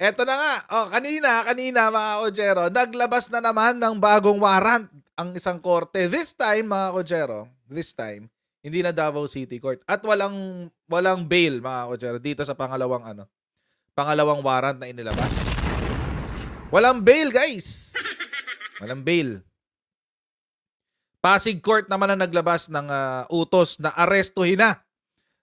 Eto na nga. Oh, kanina, kanina mga Kojero, naglabas na naman ng bagong warrant ang isang korte. This time, mga Kojero, this time, hindi na Davao City Court. At walang walang bail, mga Kojero, dito sa pangalawang ano, pangalawang warrant na inilabas. Walang bail, guys. Walang bail. Pasig Court naman na naglabas ng ah, utos na arestuhin na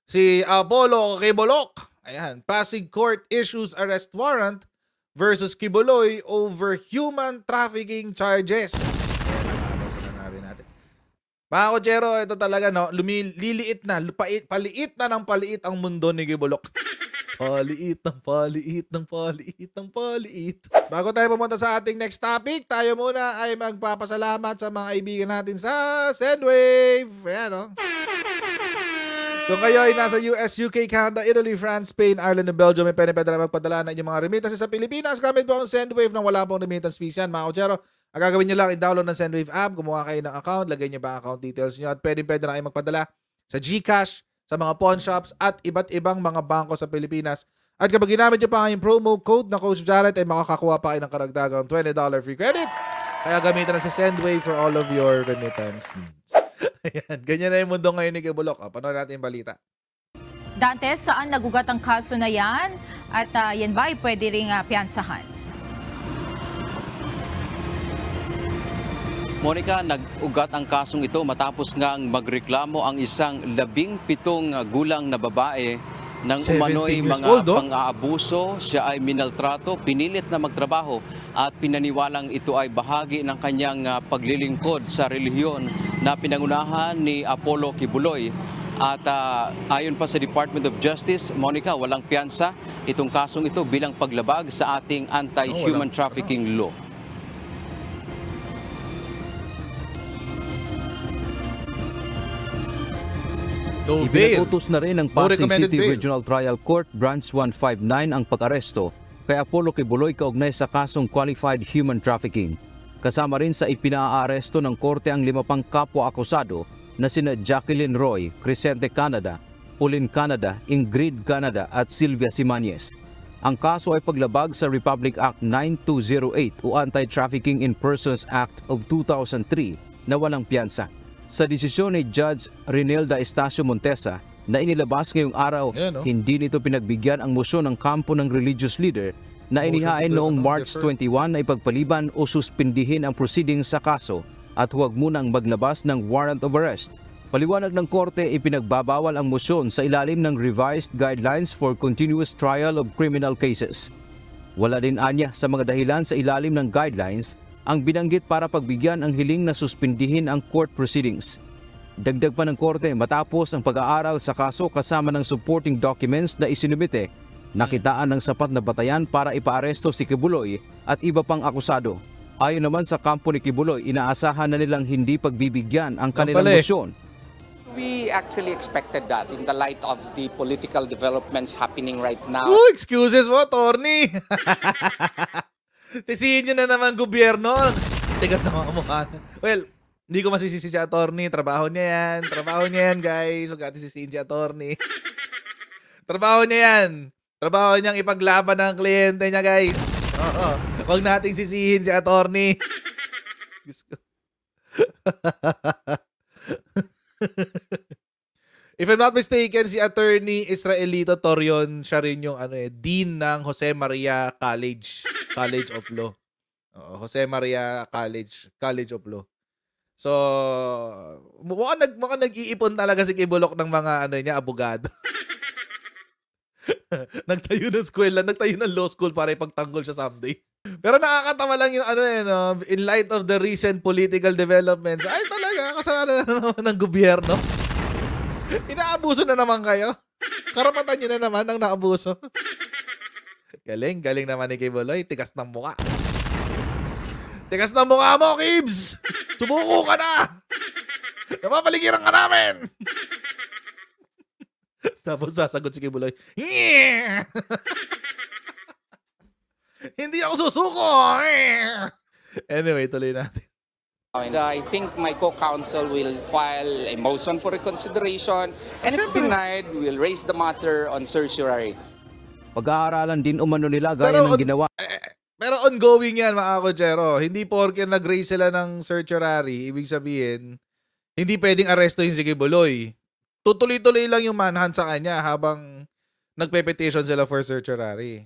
si Apollo Kibolok. Ayan, Pasig Court issues arrest warrant versus Kibuloy over human trafficking charges. Ayan na nga ba sinasabi natin. Mga Kochero, ito talaga no, lumi, liliit na, lupait, paliit na ng paliit ang mundo ni Kibolok. Paliit ng paliit ng paliit ng paliit. Bago tayo pumunta sa ating next topic, tayo muna ay magpapasalamat sa mga kaibigan natin sa Sendwave. Ayan, no? Kung kayo ay nasa US, UK, Canada, Italy, France, Spain, Ireland, and Belgium, may pwede pwede na magpadala ng inyong mga remittances sa Pilipinas. Gamit po ang Sendwave nang wala pong remittance fees yan, mga kutsero. Ang gagawin nyo lang, i-download ng Sendwave app, gumawa kayo ng account, lagay nyo ba account details nyo, at pwede pwede na kayo magpadala sa GCash, sa mga pawn shops, at iba't ibang mga bangko sa Pilipinas. At kapag ginamit nyo pa ang promo code na Coach Jared, ay makakakuha pa kayo ng karagdagang $20 free credit. Kaya gamitin na si Sendwave for all of your remittance needs. Ayan, ganyan na yung mundo ngayon ni Kibulok. O, panood natin yung balita. Dante, saan nagugat ang kaso na yan? At ah, yan ba ay pwede ring ah, piyansahan? Monica, nag-ugat ang kasong ito matapos ngang magreklamo ang isang labing pitong gulang na babae ng 17 umano'y mga old, oh. pang-aabuso. Siya ay minaltrato, pinilit na magtrabaho at pinaniwalang ito ay bahagi ng kanyang ah, paglilingkod sa relihiyon na pinangunahan ni Apollo Kibuloy. At ah, ayon pa sa Department of Justice, Monica, walang piyansa itong kasong ito bilang paglabag sa ating Oh, anti-human trafficking law. No bail. Ipinag-utos na rin ng No Pasig recommended City bail. Regional Trial Court Branch 159 ang pag-aresto kay Apollo Kibuloy kaugnay sa kasong qualified human trafficking. Kasama rin sa ipinaaresto ng korte ang lima pang kapwa-akusado na sina Jacqueline Roy, Crescente Canada, Pauline Canada, Ingrid Canada at Sylvia Simanes. Ang kaso ay paglabag sa Republic Act 9208 o Anti-Trafficking in Persons Act of 2003 na walang piyansa. Sa desisyon ni Judge Renelda Estacio Montesa na inilabas ngayong araw, Ayan, oh. hindi nito pinagbigyan ang motion ng kampo ng religious leader na inihain noong March defer. 21 na ipagpaliban o suspindihin ang proceedings sa kaso at huwag munang maglabas ng warrant of arrest. Paliwanag ng korte, ipinagbabawal ang motion sa ilalim ng Revised Guidelines for Continuous Trial of Criminal Cases. Wala din anya sa mga dahilan sa ilalim ng guidelines ang binanggit para pagbigyan ang hiling na suspindihin ang court proceedings. Dagdag pa ng korte matapos ang pag-aaral sa kaso kasama ng supporting documents na isinumite, nakitaan ng sapat na batayan para ipaaresto si Kibuloy at iba pang akusado. Ayon naman sa kampo ni Kibuloy, inaasahan na nilang hindi pagbibigyan ang kanilang motion We actually expected that in the light of the political developments happening right now. Oh, excuses mo, Torny. Sisihin nyo na naman gobyerno. Tigas sa mga mukha. Well, hindi ko masisisi si attorney. Trabaho niya yan. Trabaho niya yan, guys. Huwag natin sisihin si attorney. Trabaho niya yan. Trabaho niyang ipaglaban ng kliyente niya, guys. Oo. Huwag nating sisihin si attorney. Diyos ko. If I'm not mistaken, si attorney Israelito Torion, siya rin yung ano eh, dean ng Jose Maria College, College of Law. Oo, Jose Maria College, College of Law. So, mukhang, nag, mukhang nag-iipon talaga si Kibulok ng mga ano niya, abogado. nagtayo ng eskwela, nagtayo ng law school para ipagtanggol siya someday. Pero nakakatawa lang yung ano eh, no? in light of the recent political developments, ay talaga, kasalanan na naman ng gobyerno. Inaabuso na naman kayo. Karapatan nyo na naman ang naabuso. galing, galing naman ni Kibuloy. Tigas ng muka. Tigas ng mukha mo, Kibs! Sumuko ka na! Napapaligiran ka namin! Tapos sasagot si Kibuloy, "Yeah!" Hindi ako susuko! anyway, tuloy natin. And I think my co-counsel will file a motion for reconsideration and if denied, we'll raise the matter on certiorari. Pag-aaralan din umano nila gaya Pero- ng ginawa Pero ongoing yan mga kotsero. Hindi porke nag-raise sila ng certiorari, ibig sabihin, hindi pwedeng arestuhin si Kibuloy. Tutuloy-tuloy lang yung manhunt sa kanya habang nagpe-petition sila for certiorari.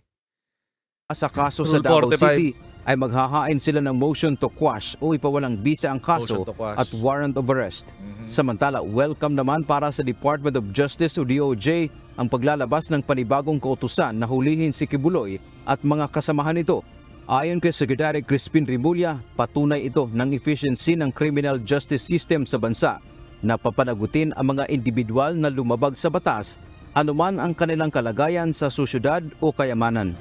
sa kaso sa Davao 45. City ay maghahain sila ng motion to quash o ipawalang bisa ang kaso at warrant of arrest. Mhm. Samantala, welcome naman para sa Department of Justice o DOJ ang paglalabas ng panibagong kautusan na hulihin si Kibuloy at mga kasamahan nito. Ayon kay Secretary Crispin Rimulya, patunay ito ng efficiency ng criminal justice system sa bansa na papanagutin ang mga individual na lumabag sa batas anuman ang kanilang kalagayan sa sosyudad o kayamanan.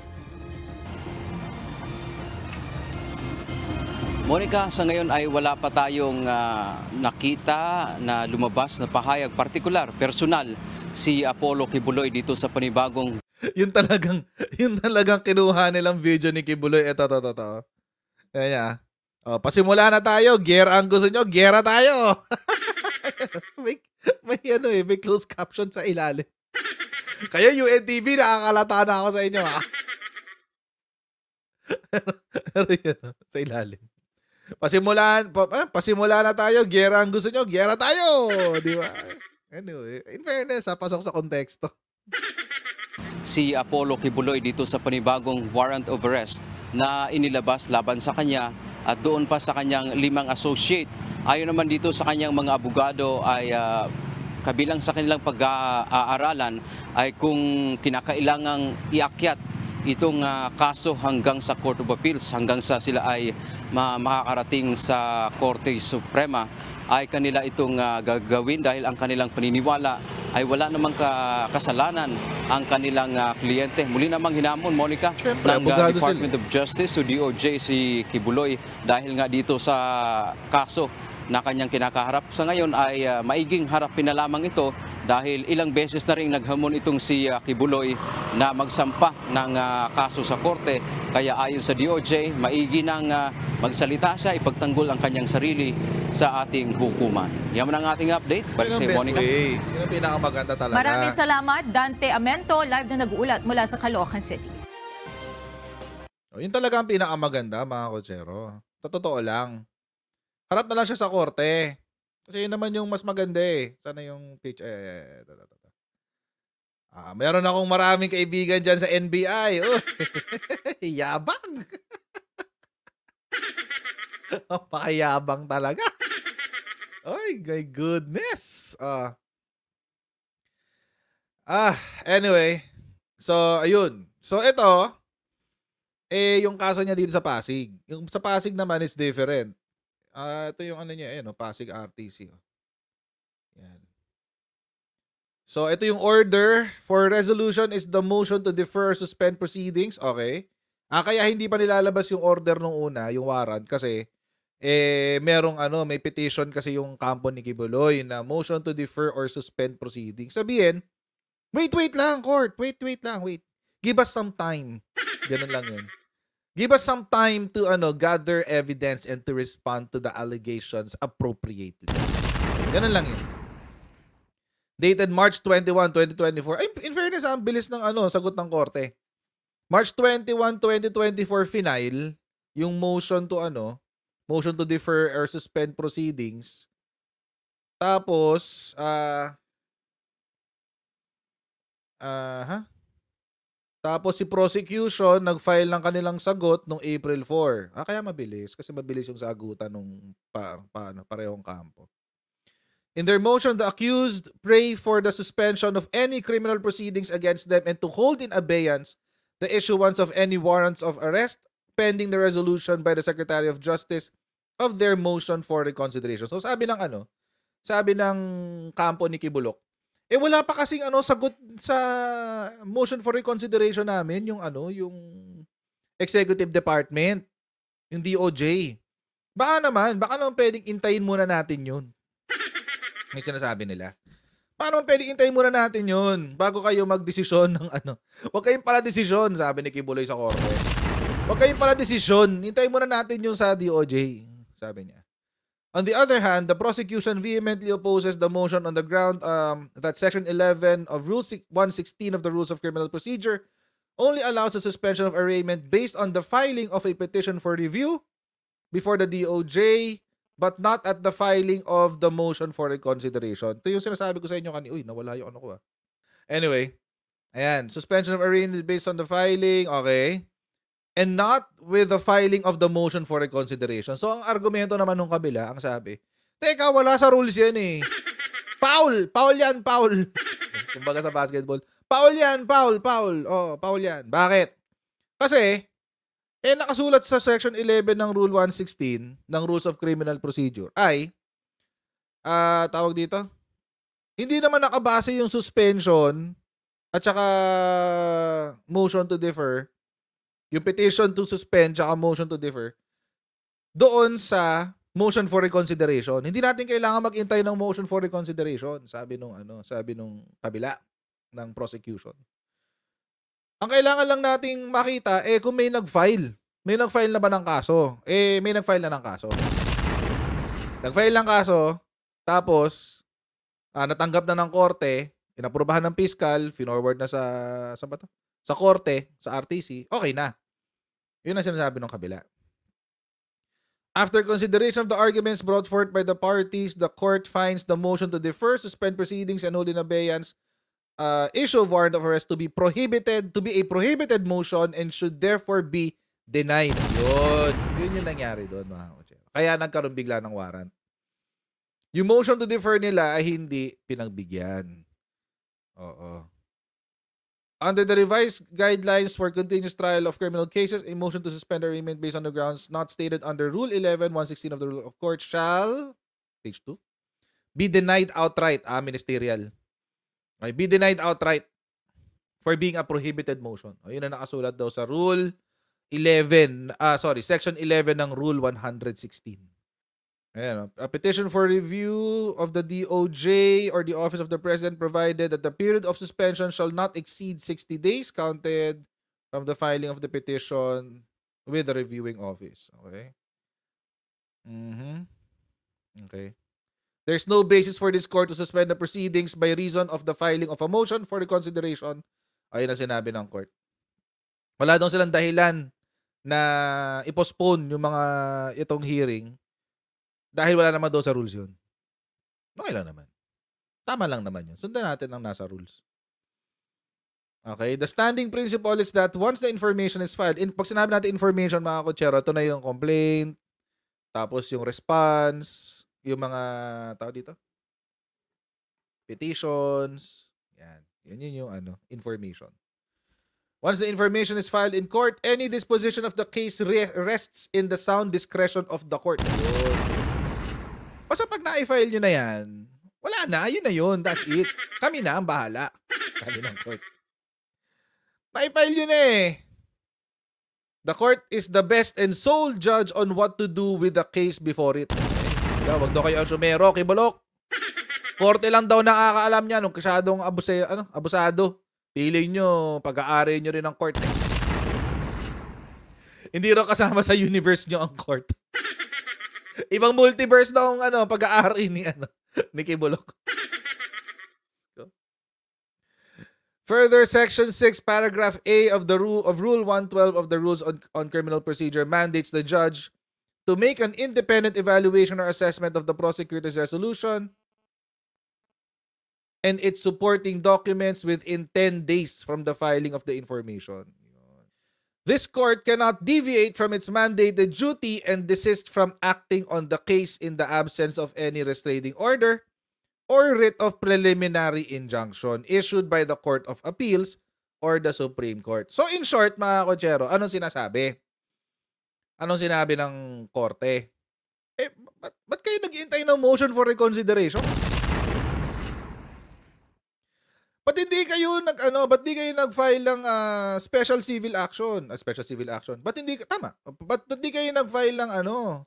Monica, sa ngayon ay wala pa tayong ah, nakita na lumabas na pahayag partikular, personal, si Apollo Kibuloy dito sa panibagong yun talagang, yun talagang kinuha nilang video ni Kibuloy. Ito, ito, ito, ito. Yan niya. Oh, pasimula na tayo. Gera ang gusto nyo. Gera tayo. may, may ano eh, may closed caption sa ilalim. Kaya UNTV, nakakalata na ako sa inyo ha. Pero yun, sa ilalim. Pasimulan, pa, ah, pasimula na tayo. Gera ang gusto nyo. Gera tayo. Di ba? Anyway, in fairness, ha, pasok sa konteksto. si Apollo Kibuloy dito sa panibagong warrant of arrest na inilabas laban sa kanya at doon pa sa kanyang limang associate. Ayon naman dito sa kanyang mga abogado ay ah, kabilang sa kanilang pag-aaralan ay kung kinakailangang iakyat itong ah, kaso hanggang sa Court of Appeals, hanggang sa sila ay ma- makakarating sa Korte Suprema ay kanila itong ah, gagawin dahil ang kanilang paniniwala ay wala namang ka- kasalanan ang kanilang ah, kliyente. Muli namang hinamon, Monica, Siyempre, ng abogado Department of Justice o DOJ si Kibuloy dahil nga dito sa kaso na kanyang kinakaharap. Sa ngayon ay ah, maiging harapin na lamang ito dahil ilang beses na rin naghamon itong si ah, Kibuloy na magsampa ng ah, kaso sa korte. Kaya ayon sa DOJ, maigi nang ah, magsalita siya, ipagtanggol ang kanyang sarili sa ating hukuman. Yan ang ating update. Balik sa Monica. way. Yun ang pinakamaganda talaga. Maraming salamat, Dante Amento, live na nag-uulat mula sa Caloocan City. Oh, yun talaga ang pinakamaganda, mga kotsero. Sa totoo lang. Harap na lang siya sa korte. Kasi yun naman yung mas maganda eh. Sana yung page. Eh, ito, ito, ito. Ah, meron akong maraming kaibigan dyan sa NBI. Oh, yabang. Napakayabang talaga. Ay, my goodness. Ah. ah, anyway. So, ayun. So, ito, eh, yung kaso niya dito sa Pasig. Yung sa Pasig naman is different. Ah, ito yung ano niya, ayan, oh, Pasig RTC. Oh. Yan. So, ito yung order for resolution is the motion to defer suspend proceedings. Okay. Ah, kaya hindi pa nilalabas yung order nung una, yung warrant, kasi eh, merong ano, may petition kasi yung kampo ni Kibuloy na motion to defer or suspend proceedings. Sabihin, wait, wait lang, court. Wait, wait lang, wait. Give us some time. Ganun lang yun. Give us some time to ano gather evidence and to respond to the allegations appropriately. Ganun lang yun. Dated March 21, 2024. Ay, in fairness, ang bilis ng ano, sagot ng korte. March 21, 2024 final, yung motion to ano, motion to defer or suspend proceedings. Tapos, ah, ah, ha? Tapos si prosecution nag-file ng kanilang sagot nung April 4. Ah, kaya mabilis kasi mabilis yung sagutan nung pa, paano parehong kampo. In their motion, the accused pray for the suspension of any criminal proceedings against them and to hold in abeyance the issuance of any warrants of arrest pending the resolution by the Secretary of Justice of their motion for reconsideration. So sabi ng ano, sabi ng kampo ni Kibulok, eh wala pa kasing ano sagot sa motion for reconsideration namin yung ano, yung executive department, yung DOJ. Baka naman, baka naman pwedeng intayin muna natin yun. May sinasabi nila. Paano pwedeng intayin muna natin yun bago kayo magdesisyon ng ano. Huwag kayong pala desisyon, sabi ni Kibuloy sa korte. Huwag kayong pala desisyon. Hintayin muna natin yung sa DOJ, sabi niya. On the other hand, the prosecution vehemently opposes the motion on the ground um, that Section 11 of Rule si- 116 of the Rules of Criminal Procedure only allows the suspension of arraignment based on the filing of a petition for review before the DOJ but not at the filing of the motion for reconsideration. Ito yung sinasabi ko sa inyo kanina. Uy, nawala yung ano ko ah. Anyway, ayan. Suspension of arraignment based on the filing. Okay. And not with the filing of the motion for reconsideration. So, ang argumento naman nung kabila, ang sabi, Teka, wala sa rules yan eh. Foul! Foul yan, foul! Kumbaga sa basketball. Foul yan, foul, foul. Oh, foul yan. Bakit? Kasi, eh nakasulat sa section 11 ng Rule 116 ng Rules of Criminal Procedure ay ah tawag dito. Hindi naman nakabase yung suspension at saka motion to defer, yung petition to suspend at motion to defer doon sa motion for reconsideration. Hindi natin kailangan mag-intay ng motion for reconsideration, sabi nung ano, sabi nung kabila ng prosecution. Ang kailangan lang nating makita eh kung may nag-file. May nag-file na ba ng kaso? Eh may nag-file na ng kaso. Nag-file ng kaso, tapos ah, natanggap na ng korte, inaprubahan ng fiscal, finorward na sa sa ba? Sa korte, sa RTC, okay na. Yun ang sinasabi ng kabila. After consideration of the arguments brought forth by the parties, the court finds the motion to defer, suspend proceedings, and hold in abeyance uh, issue warrant of arrest to be prohibited, to be a prohibited motion and should therefore be denied. Yun. Yun yung nangyari doon, mga kutsero. Kaya nagkaroon bigla ng warrant. Yung motion to defer nila ay hindi pinagbigyan. Oo. Under the revised guidelines for continuous trial of criminal cases, a motion to suspend arraignment based on the grounds not stated under Rule 11, 116 of the Rule of Court shall, page 2, be denied outright, ah, ministerial. Okay, be denied outright for being a prohibited motion. O, yun ang nakasulat daw sa Rule 11, ah, sorry, Section 11 ng Rule 116. Ayan, oh. a petition for review of the DOJ or the Office of the President provided that the period of suspension shall not exceed 60 days counted from the filing of the petition with the reviewing office. Okay? Mhm. Okay. There's no basis for this court to suspend the proceedings by reason of the filing of a motion for reconsideration. Ayun ang sinabi ng court. Wala daw silang dahilan na i-postpone yung mga itong hearing dahil wala naman daw sa rules yun. Okay lang naman. Tama lang naman yun. Sundan natin ang nasa rules. Okay, the standing principle is that once the information is filed, in, pag sinabi natin information mga kutsero, ito na yung complaint, tapos yung response, yung mga, tao dito, petitions, yan. Yan yun yung ano, information. Once the information is filed in court, any disposition of the case re- rests in the sound discretion of the court. Yun. Basta pag na-file nyo na yan, wala na, yun na yun, that's it. Kami na ang bahala. Sabi ng court. Na-file na eh. The court is the best and sole judge on what to do with the case before it. Kaya wag daw kayo sumero, kibolok. Korte lang daw nakakaalam niya nung kasyadong abuse, ano, abusado. Pili nyo, pag-aari nyo rin ang court. Hindi raw kasama sa universe nyo ang court. Ibang multiverse daw ang ano, pag-aari ni ano, ni Kibolok. Further, Section 6, Paragraph A of the rule of Rule 112 of the Rules on, on Criminal Procedure mandates the judge to make an independent evaluation or assessment of the prosecutor's resolution and its supporting documents within 10 days from the filing of the information. This court cannot deviate from its mandated duty and desist from acting on the case in the absence of any restraining order or writ of preliminary injunction issued by the Court of Appeals or the Supreme Court. So in short, mga kotsero, anong sinasabi? Anong sinabi ng korte? Eh, ba't, ba't kayo nag-iintay ng motion for reconsideration? Ba't hindi kayo nag ano, ba't hindi kayo nag-file ng ah, special civil action? Ah, special civil action. Ba't hindi tama? Ba't hindi kayo nag-file ng ano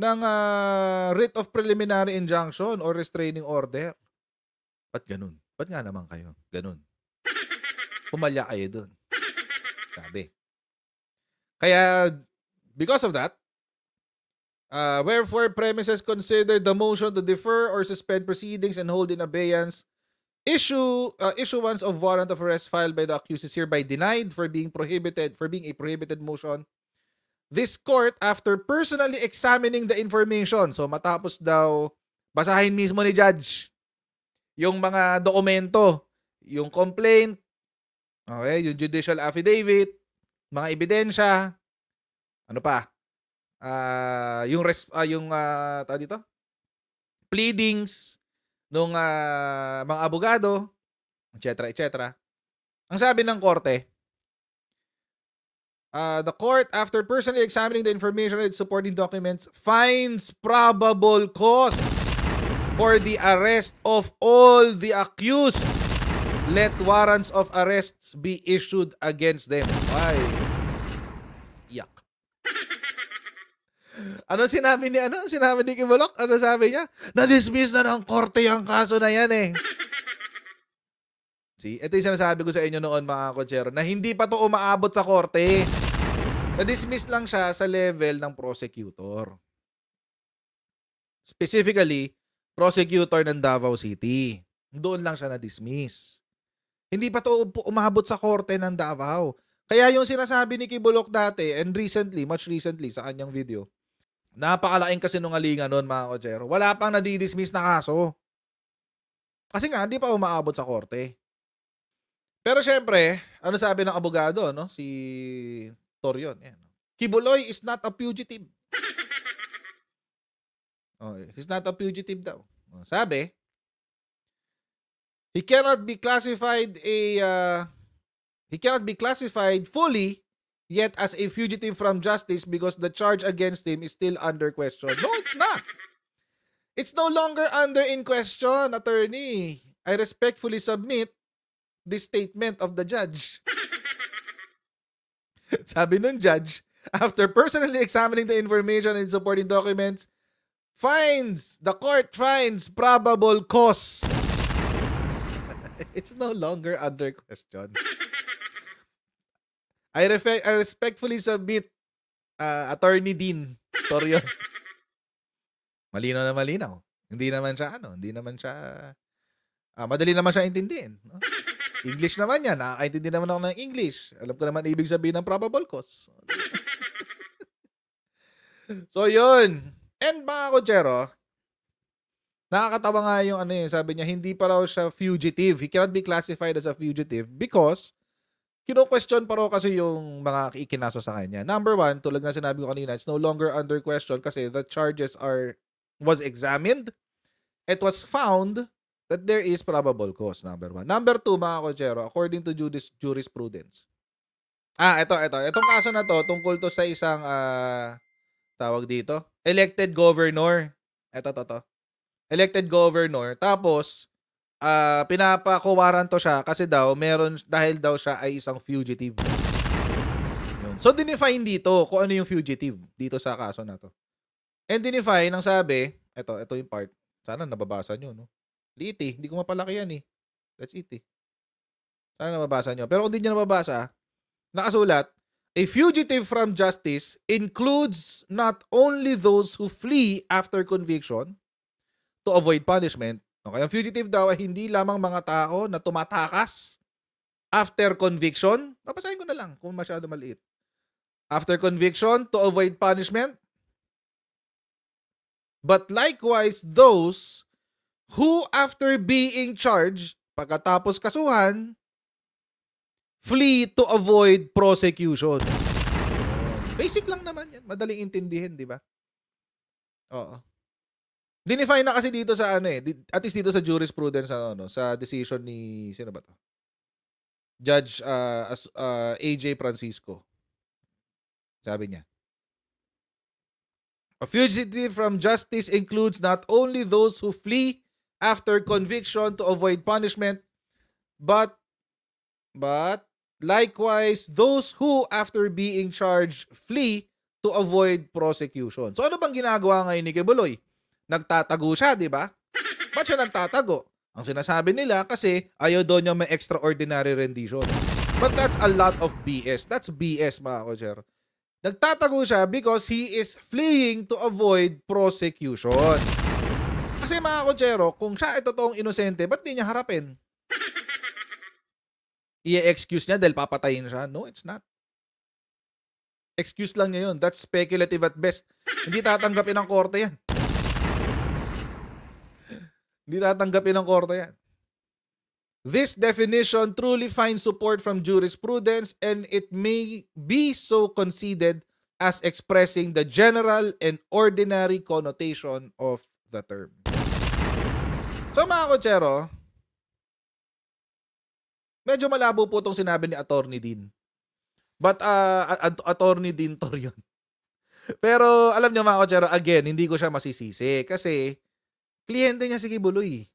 ng ah, writ of preliminary injunction or restraining order? Ba't ganun? Ba't nga naman kayo? Ganun. Pumalya kayo dun. Sabi. Kaya because of that, uh, wherefore premises consider the motion to defer or suspend proceedings and hold in abeyance issue uh, issuance of warrant of arrest filed by the accused is hereby denied for being prohibited for being a prohibited motion. This court after personally examining the information. So matapos daw basahin mismo ni judge yung mga dokumento, yung complaint, okay, yung judicial affidavit, mga ebidensya, ano pa? Ah, yung res, ah, yung ah, tawag dito? pleadings nung ah, mga abogado, etc. etc. Ang sabi ng korte, uh, the court, after personally examining the information and supporting documents, finds probable cause for the arrest of all the accused. Let warrants of arrests be issued against them. Why? Ano sinabi ni ano? Sinabi ni Kibolok? Ano sabi niya? Na-dismiss na ng korte yung kaso na yan eh. See, ito yung sinasabi ko sa inyo noon mga kotsero na hindi pa to umaabot sa korte. Na-dismiss lang siya sa level ng prosecutor. Specifically, prosecutor ng Davao City. Doon lang siya na-dismiss. Hindi pa to umabot sa korte ng Davao. Kaya yung sinasabi ni Kibulok dati and recently, much recently sa kanyang video, napakalaking kasinungalingan noon mga kotsero. Wala pang nadidismiss na kaso. Kasi nga, hindi pa umaabot sa korte. Pero syempre, ano sabi ng abogado, no? Si Torion. Yan. Kibuloy is not a fugitive. Oh, he's not a fugitive daw. Oh, sabi, he cannot be classified a uh, he cannot be classified fully yet as a fugitive from justice because the charge against him is still under question. No, it's not. It's no longer under in question, attorney. I respectfully submit this statement of the judge. Sabi nun judge, after personally examining the information and supporting documents, finds, the court finds probable cause. it's no longer under question. I, refe- I respectfully submit uh, Attorney Dean Torio. malinaw na malinaw. Hindi naman siya ano, hindi naman siya ah, madali naman siya intindihin. No? English naman yan. Nakakaintindi naman ako ng English. Alam ko naman ibig sabihin ng probable cause. so, yun. And mga kotsero, nakakatawa nga yung ano yun, sabi niya, hindi pa raw siya fugitive. He cannot be classified as a fugitive because kino-question pa raw kasi yung mga ikinaso sa kanya. Number one, tulad nga sinabi ko kanina, it's no longer under question kasi the charges are was examined. It was found that there is probable cause, number one. Number two, mga kotsero, according to juris, jurisprudence. Ah, ito, ito. Itong kaso na to, tungkol to sa isang, ah, tawag dito, elected governor. Ito, to, to. Elected governor. Tapos, ah, pinapakuwaran to siya kasi daw, meron, dahil daw siya ay isang fugitive. Yun. So, dinefine dito kung ano yung fugitive dito sa kaso na to. And dinefine, ang sabi, ito, ito yung part. Sana nababasa nyo, no? Liit eh. Hindi ko mapalaki yan eh. That's it eh. Sana nababasa nyo. Pero kung hindi nyo nababasa, nakasulat, a fugitive from justice includes not only those who flee after conviction to avoid punishment. Okay, ang fugitive daw ay hindi lamang mga tao na tumatakas after conviction. Babasahin ko na lang kung masyado maliit. After conviction to avoid punishment. But likewise, those who after being charged, pagkatapos kasuhan, flee to avoid prosecution. Basic lang naman yan. Madaling intindihin, di ba? Oo. Dinefine na kasi dito sa ano eh, at least dito sa jurisprudence ano, sa decision ni sino ba to? Judge uh, as- uh, AJ Francisco. Sabi niya. A fugitive from justice includes not only those who flee after conviction to avoid punishment, but but likewise those who after being charged flee to avoid prosecution. So ano bang ginagawa ngayon ni Kibuloy? Nagtatago siya, di ba? Ba't siya nagtatago? Ang sinasabi nila kasi ayaw daw niya may extraordinary rendition. But that's a lot of BS. That's BS mga kocher. Nagtatago siya because he is fleeing to avoid prosecution. Kasi mga kotsero, kung siya ay totoong inosente, ba't di niya harapin? I-excuse niya dahil papatayin siya. No, it's not. Excuse lang niya yun. That's speculative at best. Hindi tatanggapin ng korte yan. Hindi tatanggapin ng korte yan. This definition truly finds support from jurisprudence and it may be so conceded as expressing the general and ordinary connotation of the term. So mga kotsero, medyo malabo po itong sinabi ni Attorney Dean. But uh, at- Attorney Dean to yun. Pero alam niyo mga kotsero, again, hindi ko siya masisisi kasi kliyente niya si Kibuloy.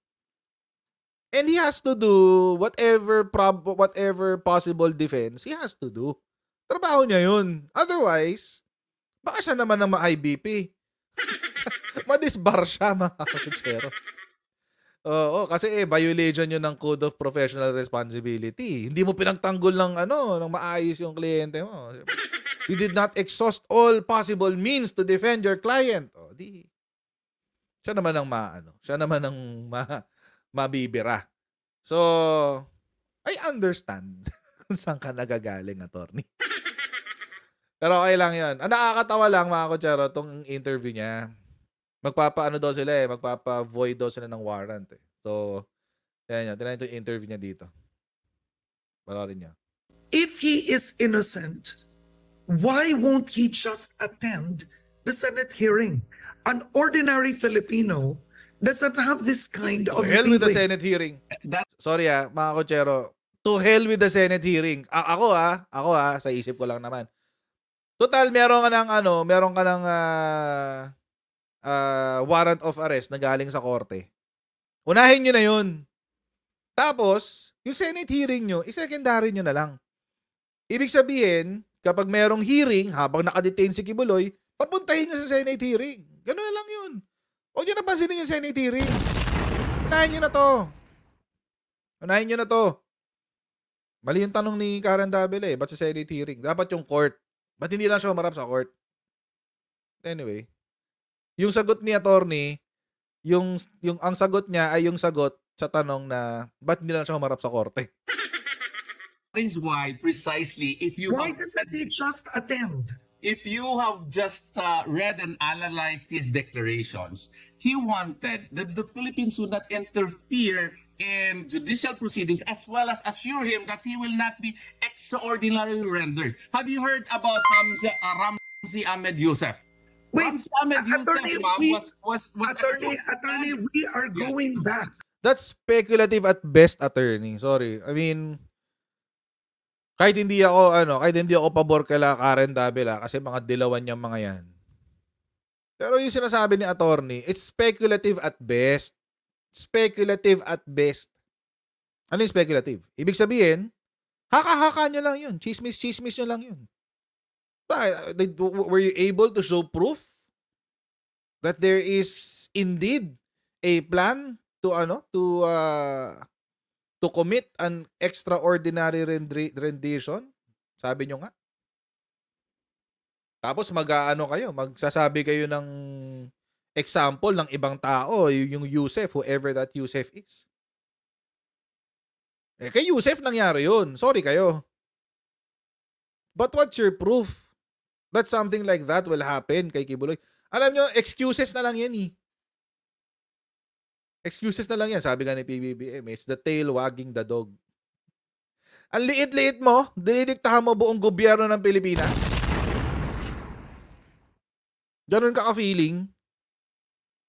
And he has to do whatever prob whatever possible defense he has to do. Trabaho niya yun. Otherwise, baka siya naman ang ma-IBP. Madisbar siya, mga kakutsero. Oo, kasi eh, violation yun ng Code of Professional Responsibility. Hindi mo pinagtanggol ng ano, ng maayos yung kliyente mo. You did not exhaust all possible means to defend your client. O, di. Siya naman ang maano. Siya naman ang ma, mabibira. So, I understand kung saan ka nagagaling, attorney. Pero okay lang yun. Ang nakakatawa lang, mga kutsero, tong interview niya. Magpapaano daw sila eh. Magpapa-void daw sila ng warrant eh. So, yan yun. Tinayin yung interview niya dito. Panoorin niya. if he is innocent, why won't he just attend the Senate hearing? An ordinary Filipino doesn't have this kind To of hell with the leeway. Senate hearing. Sorry ah, mga kutsero. To hell with the Senate hearing. A- ako ah, ako ah, sa isip ko lang naman. Total, meron ka ng ano, meron ka ng ah, ah, warrant of arrest na galing sa korte. Unahin nyo na yun. Tapos, yung Senate hearing nyo, i-secondary nyo na lang. Ibig sabihin, kapag merong hearing, habang nakadetain si Kibuloy, papuntahin nyo sa Senate hearing. Ganun na lang yun. Huwag nyo napansinin yung Senate hearing. Unahin nyo na to. Unahin nyo na to. Mali yung tanong ni Karen Davila eh. Ba't sa Senate hearing? Dapat yung court. Ba't hindi lang siya umarap sa court? Anyway. Yung sagot ni attorney, yung, yung, ang sagot niya ay yung sagot sa tanong na ba't hindi lang siya umarap sa korte? That is why precisely if you Why doesn't he just attend? If you have just uh, read and analyzed his declarations, he wanted that the Philippines would not interfere in judicial proceedings as well as assure him that he will not be extraordinarily rendered. Have you heard about Hamza, uh, Ramzi Ahmed Youssef? Wait, Ramzi Ahmed uh, attorney, Youssef we- was, was, was Attorney, attorney, we are Yeah. going back. That's speculative at best, attorney. Sorry. I mean, kahit hindi ako, ano, kahit hindi ako pabor kala Karen Davila kasi mga dilawan niyang mga yan. Pero yung sinasabi ni attorney, it's speculative at best. Speculative at best. Ano yung speculative? Ibig sabihin, haka-haka nyo lang yun. Chismis-chismis nyo lang yun. Were you able to show proof that there is indeed a plan to ano to uh, to commit an extraordinary rendi- rendition? Sabi nyo nga. Tapos mag-ano kayo magsasabi kayo ng example ng ibang tao yung Yusef whoever that Yusef is. Eh kay Yusef nangyari yun. Sorry kayo. But what's your proof that something like that will happen kay Kibuloy? Alam nyo excuses na lang yan eh Excuses na lang yan, sabi nga ni PBBM. It's the tail wagging the dog. Ang liit-liit mo, dinidiktahan mo buong gobyerno ng Pilipinas. Ganun ka ka-feeling.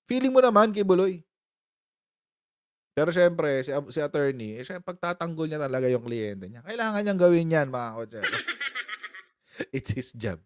Feeling mo naman, Kibuloy. Pero syempre, si, si attorney, eh, siya, pagtatanggol niya talaga yung kliyente niya. Kailangan niyang gawin yan, mga kotsero. It's his job.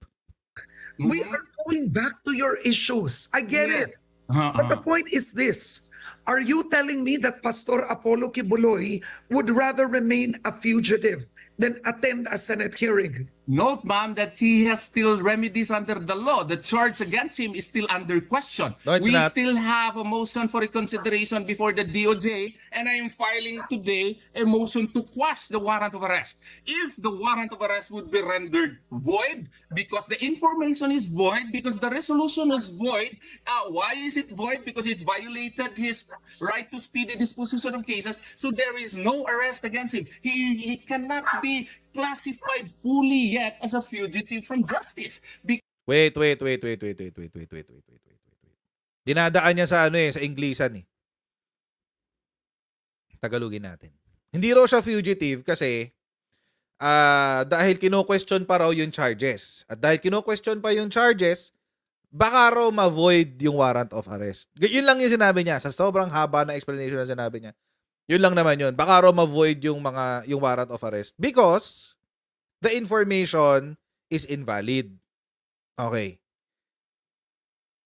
We are going back to your issues. I get it. Yes. Uh-uh. But the point is this. Are you telling me that Pastor Apollo Kibuloy would rather remain a fugitive than attend a Senate hearing? Note, ma'am, that he has still remedies under the law. The charge against him is still under question. No, we not. still have a motion for reconsideration before the DOJ, and I am filing today a motion to quash the warrant of arrest. If the warrant of arrest would be rendered void because the information is void, because the resolution is void, uh, why is it void? Because it violated his right to speedy disposition of cases, so there is no arrest against him. He, he cannot be classified fully yet as a fugitive from justice. Because Wait, wait, wait, wait, wait, wait, wait, wait, wait, wait, wait, wait, wait, wait. Dinadaan niya sa ano eh, sa Inglisan eh. Tagalogin natin. Hindi raw siya fugitive kasi ah dahil kino-question pa raw yung charges. At dahil kino-question pa yung charges, baka raw ma-void yung warrant of arrest. Yun lang yung sinabi niya. Sa sobrang haba na explanation na sinabi niya. Yun lang naman yun. Baka raw ma-void yung mga yung warrant of arrest because the information is invalid. Okay.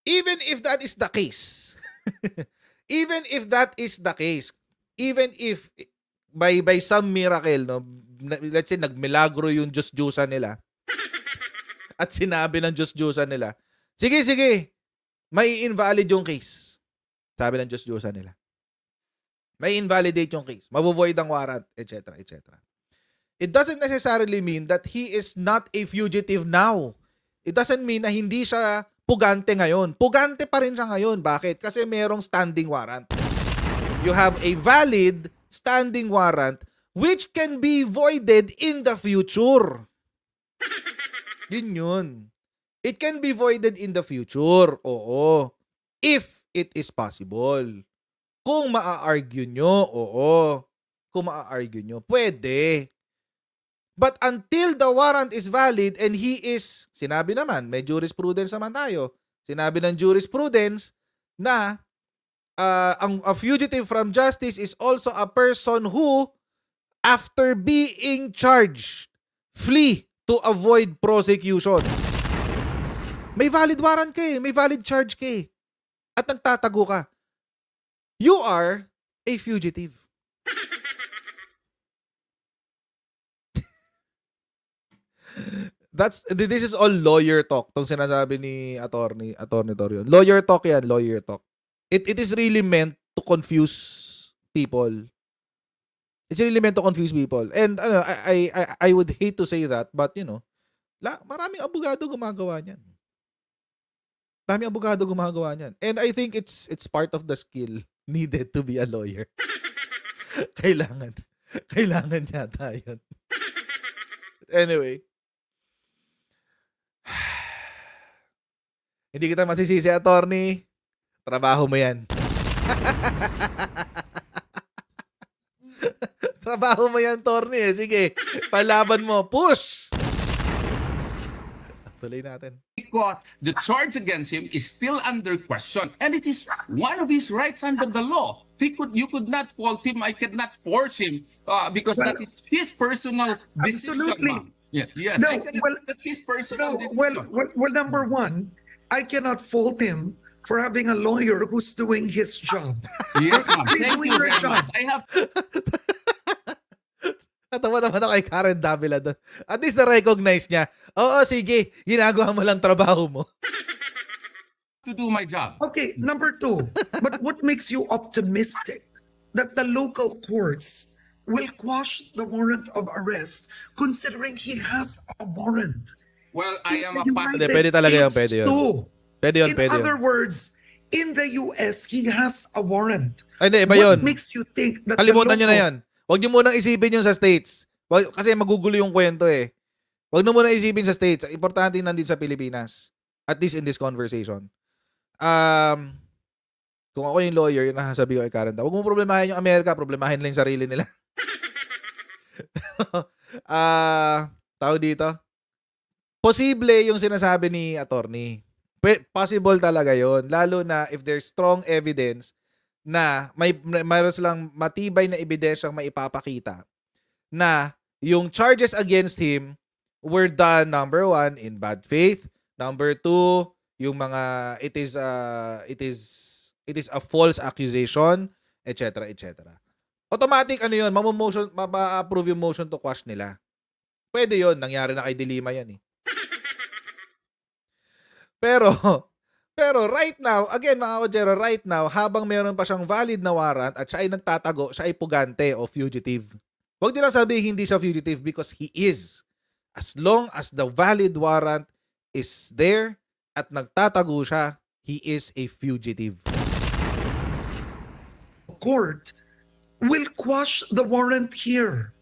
Even if that is the case, even if that is the case, even if by by some miracle, no, let's say nagmilagro yung Diyos Diyosan nila at sinabi ng Diyos Diyosan nila, sige, sige, may invalid yung case. Sabi ng Diyos Diyosan nila. May invalidate yung case. Mabuvoid ang warrant, etc., etc. It doesn't necessarily mean that he is not a fugitive now. It doesn't mean na hindi siya pugante ngayon. Pugante pa rin siya ngayon. Bakit? Kasi merong standing warrant. You have a valid standing warrant which can be voided in the future. Yun yun. It can be voided in the future. Oo. If it is possible. Kung maa-argue nyo, oo. Kung maa-argue nyo, pwede. But until the warrant is valid and he is, sinabi naman, may jurisprudence naman tayo. Sinabi ng jurisprudence na uh, ang a fugitive from justice is also a person who, after being charged, flee to avoid prosecution. May valid warrant ka eh. May valid charge ka eh. At nagtatago ka. You are a fugitive. That's this is all lawyer talk tong sinasabi ni attorney attorney Torion. Lawyer talk 'yan, lawyer talk. It it is really meant to confuse people. It's really meant to confuse people. And ano, I I I, would hate to say that, but you know, la, maraming abogado gumagawa niyan. Maraming abogado gumagawa niyan. And I think it's it's part of the skill needed to be a lawyer. kailangan. Kailangan yata yun. anyway. Hindi kita masisisi, attorney. Trabaho mo yan. Trabaho mo yan, attorney. Eh. Sige, palaban mo. Push! Tuloy natin. because the charge against him is still under question and it is one of his rights under the law he could you could not fault him i could not force him uh, because Well, that is his personal decision absolutely. ma'am. yeah, yes No, cannot- well- that's his personal No, decision well, well, well, number one, I cannot fault him for having a lawyer who's doing his job. yes ma'am thank doing you very job. much i have Natawa naman ako kay Karen Davila doon. At least na-recognize niya. Oo, sige. Ginagawa mo lang trabaho mo. to do my job Okay, number two, but what makes you optimistic that the local courts will quash the warrant of arrest considering he has a warrant? well i am a In the part Hindi, pwede talaga yun, pwede yun. Pwede yun, In pwede yun. other words, in the US, he has a warrant. Ay, hindi, iba what yun. makes you think that Kalimutan the nyo na local- yan. Huwag nyo munang isipin yung sa States. Kasi magugulo yung kwento eh. Huwag nyo muna isipin sa States. Importante nandito sa Pilipinas. At least in this conversation. Um, kung ako yung lawyer, yung nasasabi ko kay Karen, huwag mo problemahin yung Amerika, problemahin lang yung sarili nila. Ah, tao dito. Posible yung sinasabi ni attorney. Possible talaga yon Lalo na if there's strong evidence na may may- mayroon silang matibay na ebidensyang maipapakita na yung charges against him were done number one in bad faith. Number two yung mga it is uh, it is it is a false accusation etc etc automatic ano yun mamomotion ma-approve yung motion to quash nila. Pwede yon nangyari na kay Dilima yan eh. Pero, pero right now, again mga kojero, right now, habang meron pa siyang valid na warrant at siya ay nagtatago, siya ay pugante o fugitive. Huwag nila sabihin hindi siya fugitive because he is. As long as the valid warrant is there at nagtatago siya, he is a fugitive. Court will quash the warrant here.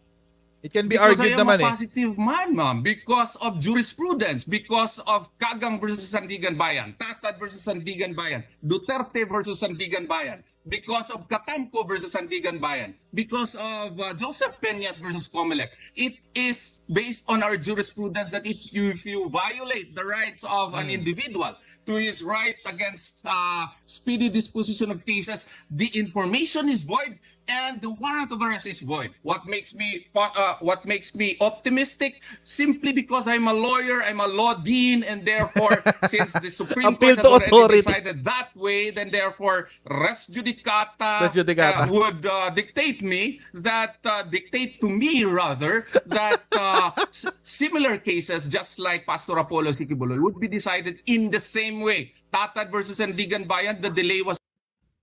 It can be Because argued I am naman a eh. positive man, ma'am. Because of jurisprudence. Because of Kagang versus Sandigan Bayan. Tatad versus Sandigan Bayan. Duterte versus Sandigan Bayan. Because of Katamco versus Sandigan Bayan. Because of uh, Joseph Peñas versus Comelec. It is based on our jurisprudence that if you, if you violate the rights of Hmm. an individual to his right against uh, speedy disposition of cases, the information is void and the warrant of arrest is void. What makes me po- uh, what makes me optimistic? Simply because I'm a lawyer, I'm a law dean, and therefore, since the Supreme Court has already authority. decided that way, then therefore, res judicata, Res judicata. uh, would uh, dictate me that uh, dictate to me rather that uh, similar cases, just like Pastor Apollo Sikibuloy, would be decided in the same way. Tatad versus Andigan Bayan, the delay was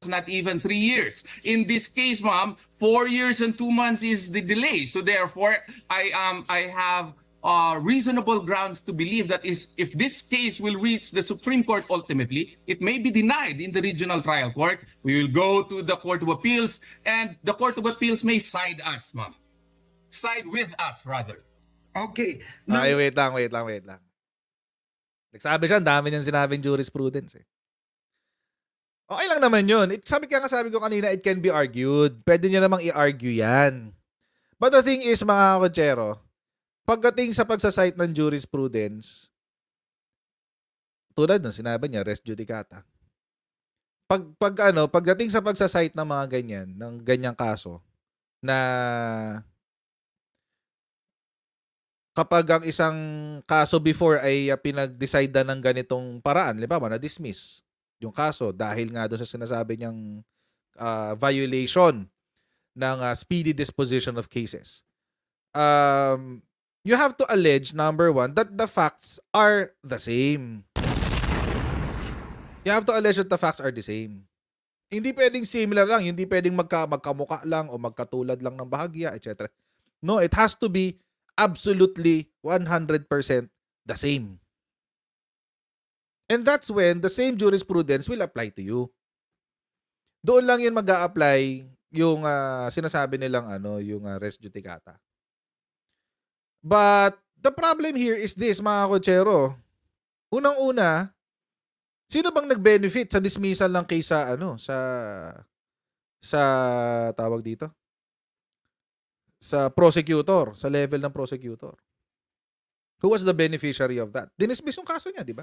not even three years. In this case, ma'am, four years and two months is the delay. So therefore, I um I have uh, reasonable grounds to believe that is if this case will reach the Supreme Court ultimately, it may be denied in the regional trial court. We will go to the Court of Appeals, and the Court of Appeals may side us, ma'am. Side with us, rather. Okay. Now, Ay, wait lang, wait lang, wait lang. Nagsabi siya, ang dami niyang sinabing jurisprudence eh. Okay lang naman yun. It, sabi kaya nga sabi ko kanina, it can be argued. Pwede niya namang i-argue yan. But the thing is, mga kotsero, pagdating sa pagsasite ng jurisprudence, tulad ng sinabi niya, res judicata. Pag, pag ano, pagdating sa pagsasite ng mga ganyan, ng ganyang kaso, na kapag ang isang kaso before ay uh, pinag-decide na ng ganitong paraan, di ba, na-dismiss yung kaso dahil nga doon sa sinasabi niyang uh, violation ng uh, speedy disposition of cases. Um, you have to allege, number one, that the facts are the same. You have to allege that the facts are the same. Hindi pwedeng similar lang, hindi pwedeng magka, magkamuka lang o magkatulad lang ng bahagya, etc. No, it has to be absolutely 100% the same. And that's when the same jurisprudence will apply to you. Doon lang yun mag apply yung ah, sinasabi nilang ano, yung ah, res judicata. But the problem here is this, mga kotsero. Unang-una, sino bang nag-benefit sa dismissal ng case sa ano, sa sa tawag dito? Sa prosecutor, sa level ng prosecutor. Who was the beneficiary of that? Dinismiss yung kaso niya, di ba?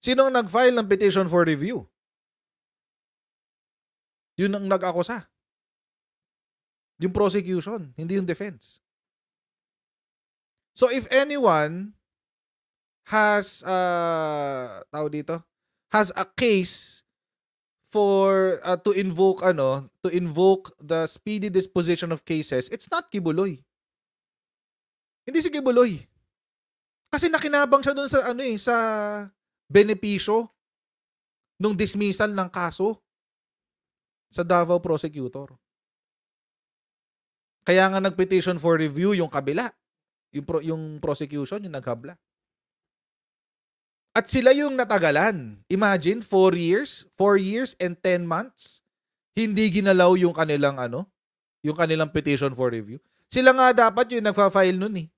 Sino ang nag-file ng petition for review? Yun ang nag-akusa. Yung prosecution, hindi yung defense. So if anyone has uh tawag dito, has a case for uh, to invoke ano, to invoke the speedy disposition of cases, it's not Kibuloy. Hindi si Kibuloy. Kasi nakinabang siya doon sa ano eh, sa benepisyo nung dismissal ng kaso sa Davao prosecutor. Kaya nga nag-petition for review yung kabila. Yung, pro, yung prosecution, yung naghabla. At sila yung natagalan. Imagine, 4 years, 4 years and 10 months, hindi ginalaw yung kanilang ano, yung kanilang petition for review. Sila nga dapat yung nagfa-file nun eh.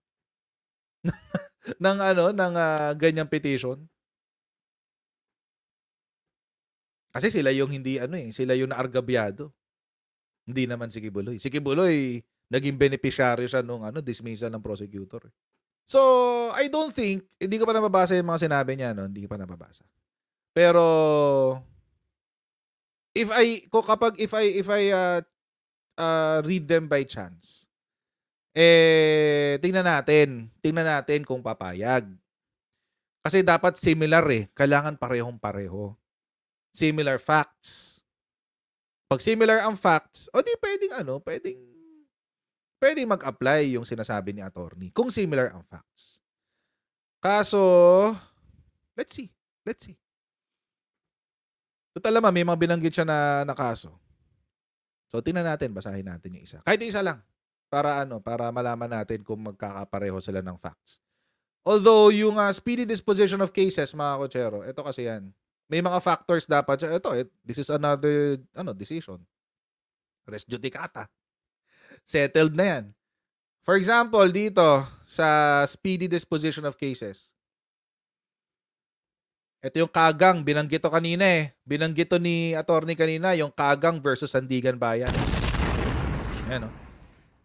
ng ano, ng ah, ganyang petition. Kasi sila yung hindi ano eh, sila yung naargabyado. Hindi naman si Kibuloy. Si Kibuloy, naging beneficiary siya nung ano, dismissal ng prosecutor. So, I don't think, hindi ko pa nababasa yung mga sinabi niya, no? Hindi ko pa nababasa. Pero, if I, kapag, if I, if I uh, uh, read them by chance, eh, tingnan natin, tingnan natin kung papayag. Kasi dapat similar eh. Kailangan parehong pareho. Similar facts. Pag similar ang facts, o di pwedeng ano, pwedeng pwede mag-apply yung sinasabi ni attorney kung similar ang facts. Kaso, let's see. Let's see. Total naman, may mga binanggit siya na, na kaso. So, tingnan natin, basahin natin yung isa. Kahit isa lang. Para ano, para malaman natin kung magkakapareho sila ng facts. Although, yung uh, speedy disposition of cases, mga kotsero, ito kasi yan. May mga factors dapat. siya. Ito, it, this is another ano decision. Res judicata. Settled na yan. For example, dito, sa speedy disposition of cases, ito yung kagang, binanggit to kanina eh. Binanggit ni attorney kanina, yung kagang versus Sandigan Bayan. Ayan oh.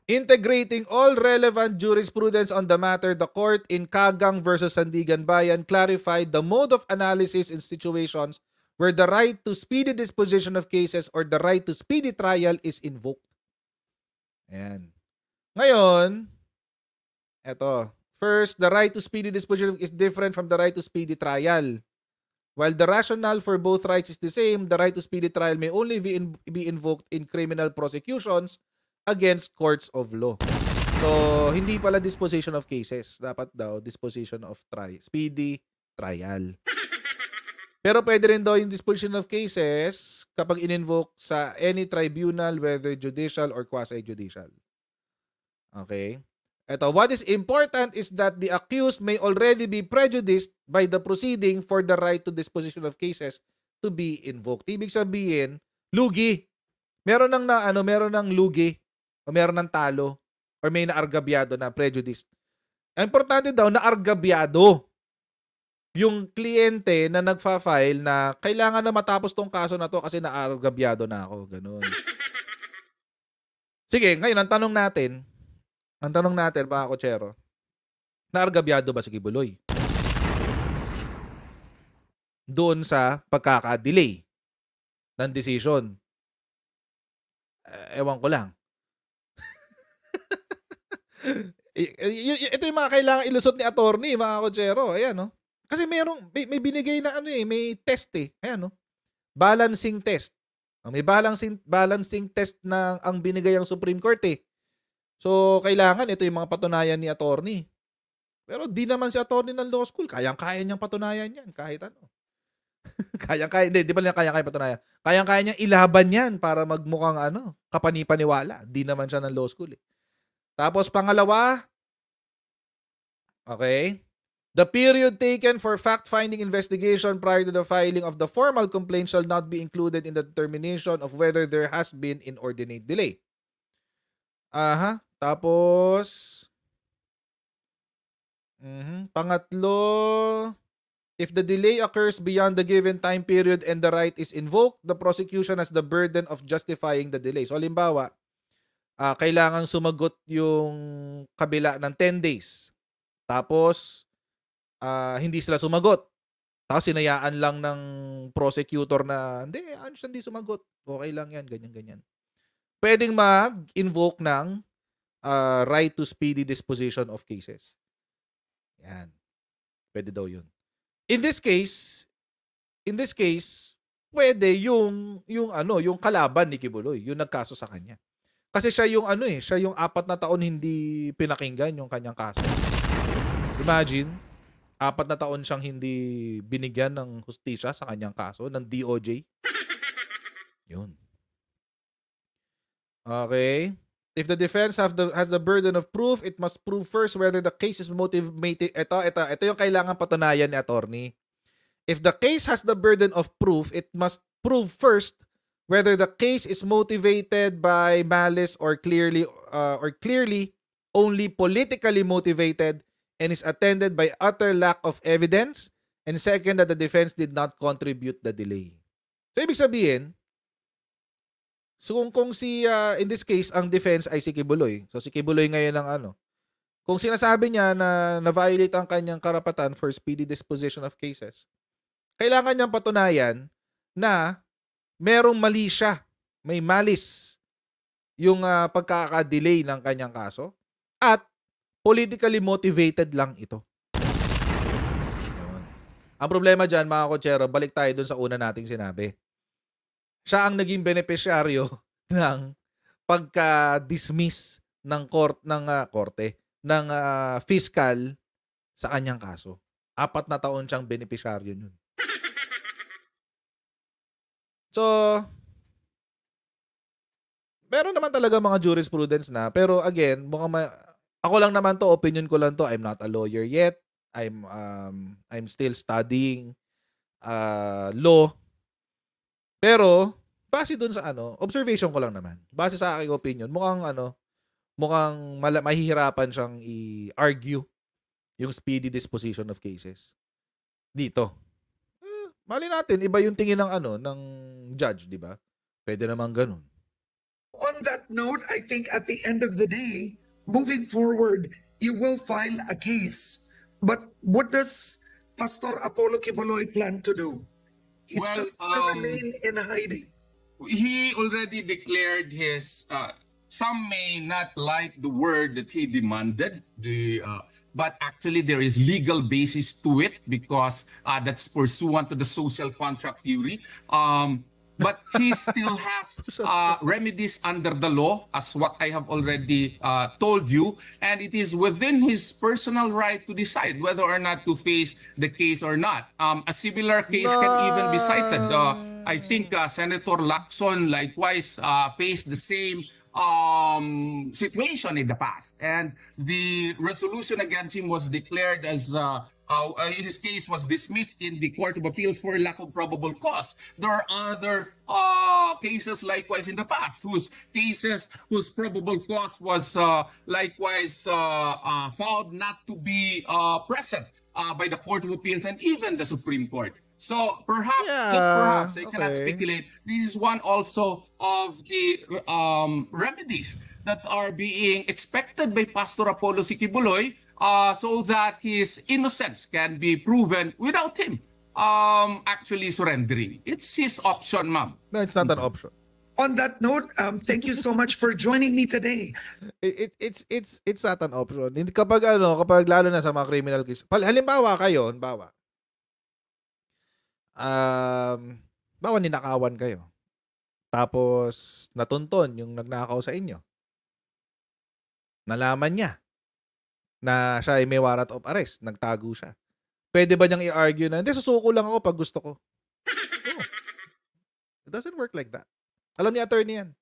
Integrating all relevant jurisprudence on the matter, the court in Kagang versus Sandigan Bayan clarified the mode of analysis in situations where the right to speedy disposition of cases or the right to speedy trial is invoked. Ayan. Ngayon, eto. First, the right to speedy disposition is different from the right to speedy trial. While the rationale for both rights is the same, the right to speedy trial may only be, in, be invoked in criminal prosecutions against courts of law. So, hindi pala disposition of cases. Dapat daw disposition of trial. Speedy trial. Pero pwede rin daw yung disposition of cases kapag in-invoke sa any tribunal, whether judicial or quasi-judicial. Okay? Ito, what is important is that the accused may already be prejudiced by the proceeding for the right to disposition of cases to be invoked. Ibig sabihin, lugi. Meron ng na ano, meron ng lugi o meron ng talo or may naargabyado na prejudiced. Ang importante daw na argabyado yung kliyente na nagfa-file na kailangan na matapos tong kaso na to kasi naargabyado na ako, ganun. Sige, ngayon ang tanong natin, ang tanong natin, mga kotsero, naargabyado ba si Kibuloy? Doon sa pagkaka-delay ng decision. Eh, ewan ko lang. Ito yung mga kailangan ilusot ni attorney, mga kotsero. Ayan, no? Kasi merong, may, may binigay na ano eh, may test eh. Ayan, no? Balancing test. Ah, May balancing, balancing test na ang binigay ang Supreme Court eh. So, kailangan ito yung mga patunayan ni attorney. Pero di naman si attorney ng law school. Kayang-kaya niyang patunayan yan kahit ano. kayang-kaya, hindi, di ba niya kayang-kaya patunayan? Kayang-kaya niyang ilaban yan para magmukhang ano, kapanipaniwala. Di naman siya ng law school eh. Tapos pangalawa, okay, the period taken for fact-finding investigation prior to the filing of the formal complaint shall not be included in the determination of whether there has been inordinate delay. Aha. Tapos, mhm, pangatlo, if the delay occurs beyond the given time period and the right is invoked, the prosecution has the burden of justifying the delay. So, halimbawa, ah kailangang sumagot yung kabila ng 10 days. Tapos, ah, hindi sila sumagot. Tapos sinayaan lang ng prosecutor na, hindi, ano siya hindi sumagot. Okay lang yan, ganyan-ganyan. Pwedeng mag-invoke ng ah, right to speedy disposition of cases. Yan. Pwede daw yun. In this case, in this case, pwede yung, yung ano, yung kalaban ni Kibuloy, yung nagkaso sa kanya. Kasi siya yung ano eh, siya yung apat na taon hindi pinakinggan yung kanyang kaso. Imagine, apat na taon siyang hindi binigyan ng hustisya sa kanyang kaso ng DOJ. Yun. Okay. If the defense have the, has the burden of proof, it must prove first whether the case is motivated. Ito, ito, ito yung kailangan patunayan ni attorney. If the case has the burden of proof, it must prove first whether the case is motivated by malice or clearly uh, or clearly only politically motivated and is attended by utter lack of evidence and second that the defense did not contribute the delay. So ibig sabihin, so kung, kung si uh, in this case ang defense ay si Kibuloy. So si Kibuloy ngayon ang ano. Kung sinasabi niya na na-violate ang kanyang karapatan for speedy disposition of cases, kailangan niyang patunayan na merong mali siya. May malice yung uh, pagkaka-delay ng kanyang kaso at politically motivated lang ito. Yun. Ang problema dyan, mga kotsero, balik tayo dun sa una nating sinabi. Siya ang naging beneficiaryo ng pagka-dismiss ng court ng ah, korte ng ah, fiscal sa kanyang kaso. Apat na taon siyang benepisyaryo nun. So, meron naman talaga mga jurisprudence na. Pero again, mukhang ma- ako lang naman to, opinion ko lang to. I'm not a lawyer yet. I'm um, I'm still studying uh, law. Pero, base dun sa ano, observation ko lang naman. Base sa aking opinion, mukhang ano, mukhang mala- mahihirapan siyang i-argue yung speedy disposition of cases. Dito. Mali natin, iba yung tingin ng ano, ng judge, di ba? Pwede naman ganun. On that note, I think at the end of the day, moving forward, you will file a case. But what does Pastor Apollo Kiboloy plan to do? He's Well, just gonna um, remain in hiding. he already declared his uh, some may not like the word that he demanded the uh, but actually there is legal basis to it because uh, that's pursuant to the social contract theory. Um, but he still has uh, remedies under the law as what i have already uh, told you. And it is within his personal right to decide whether or not to face the case or not. Um, a similar case can even be cited. Uh, I think uh, Senator Lacson likewise uh, faced the same um, situation in the past, and the resolution against him was declared as. Uh, uh, his case was dismissed in the Court of Appeals for lack of probable cause. There are other uh, cases likewise in the past whose cases whose probable cause was uh, likewise uh, uh, found not to be uh, present uh, by the Court of Appeals and even the Supreme Court. So perhaps, just Yeah, perhaps, I cannot okay. speculate. This is one also of the um, remedies that are being expected by Pastor Apollo Sikibuloy uh, so that his innocence can be proven without him um, actually surrendering. It's his option, ma'am. No, it's not an option. On that note, um, thank you so much for joining me today. It, it, it's it's it's not an option. Kapag ano, kapag lalo na sa mga criminal case. Halimbawa kayo, bawa. Um, bawa ninakawan kayo. Tapos natunton yung nagnakaw sa inyo. Nalaman niya na siya ay may warrant of arrest, nagtago siya. Pwede ba niyang i-argue na, hindi, susuko lang ako pag gusto ko. No. It doesn't work like that. Alam ni attorney yan.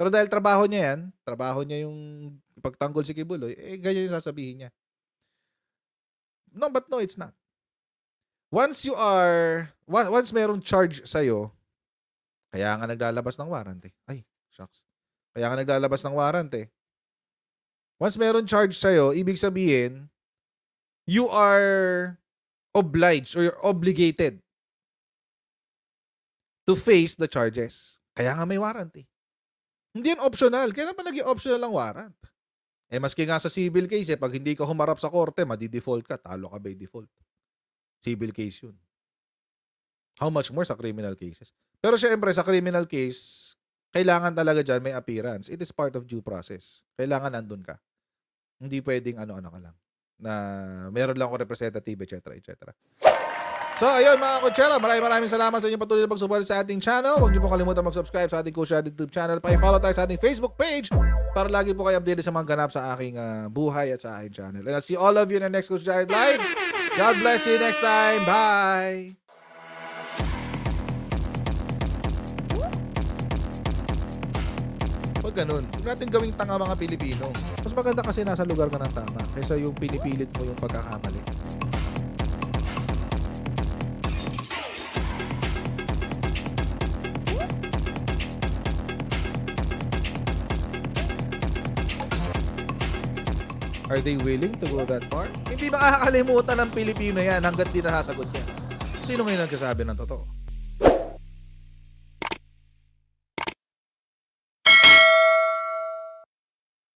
Pero dahil trabaho niya yan, trabaho niya yung pagtanggol si Kibuloy, eh, ganyan yung sasabihin niya. No, but no, it's not. Once you are, once merong charge sa'yo, kaya nga naglalabas ng warrant eh. Ay, shucks. Kaya nga naglalabas ng warrant eh. Once meron charge sa'yo, ibig sabihin, you are obliged or you're obligated to face the charges. Kaya nga may warrant eh. Hindi yan optional. Kailan pa naging optional ang warrant? Eh, maski nga sa civil case, eh, pag hindi ka humarap sa korte, madi-default ka. Talo ka by default. Civil case yun. How much more sa criminal cases? Pero syempre, sa criminal case, kailangan talaga dyan may appearance. It is part of due process. Kailangan nandun ka. Hindi pwedeng ano-ano ka lang. Na meron lang ako representative, etc. etc. So, ayun mga kutsera, maraming maraming salamat sa inyong patuloy na pagsubalit sa ating channel. Huwag niyo po kalimutan mag-subscribe sa ating Kutsera YouTube channel. Pa-follow tayo sa ating Facebook page para lagi po kayo updated sa mga ganap sa aking ah, buhay at sa aking channel. And I'll see all of you in the next Kutsera Live. God bless you next time. Bye! Huwag ganun. Huwag natin gawing tanga mga Pilipino. Mas maganda kasi nasa lugar ka ng tama kaysa yung pinipilit mo yung pagkakamali. Are they willing to go that far? Hindi makakalimutan ng Pilipino yan hanggat di nasasagot niya. Sino ngayon nagsasabi ng totoo?